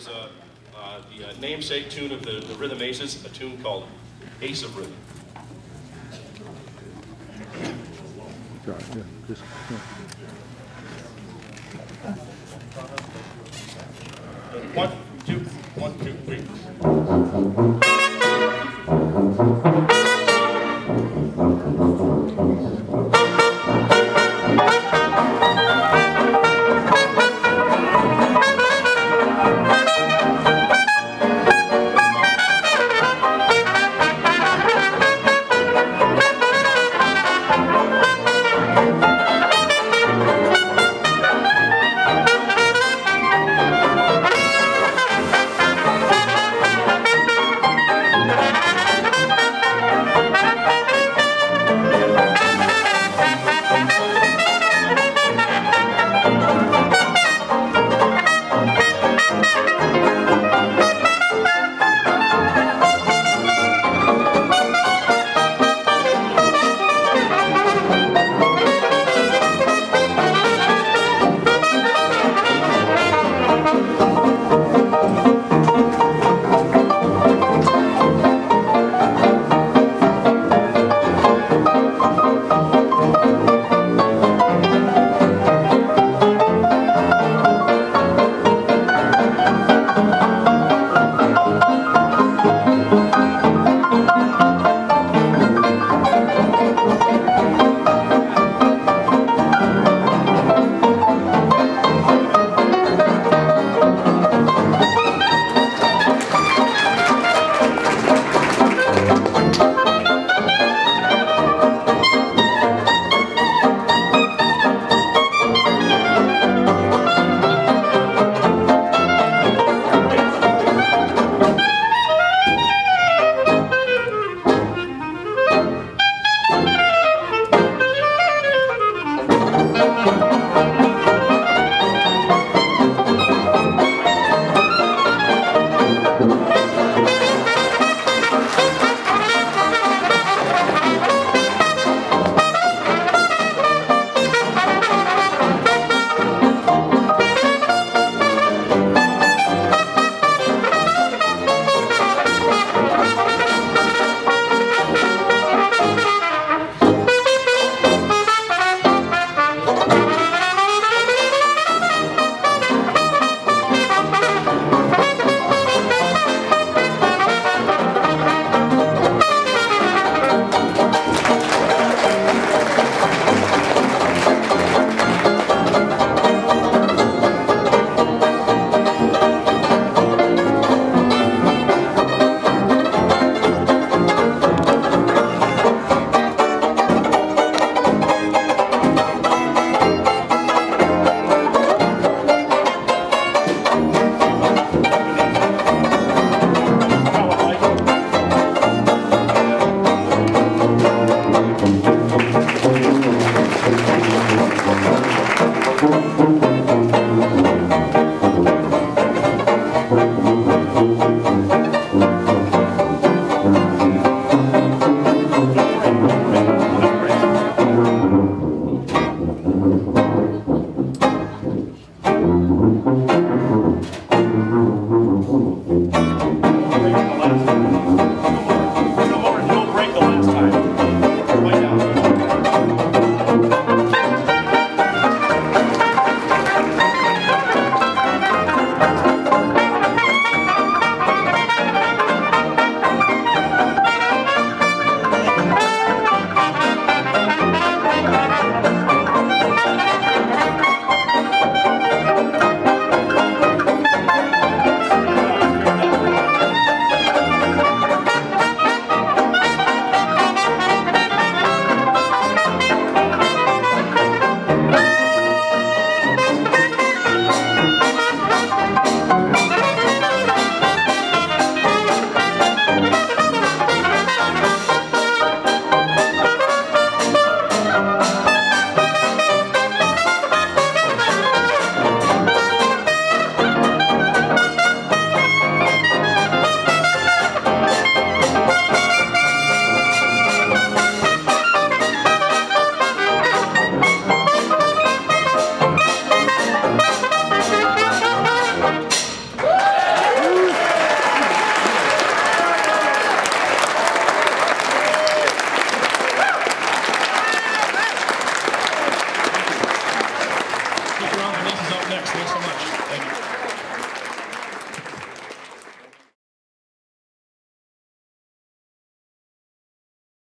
is uh, uh, the uh, namesake tune of the, the Rhythm Aces, a tune called Ace of Rhythm. Sorry, yeah, just, yeah. One, two, one, two, three.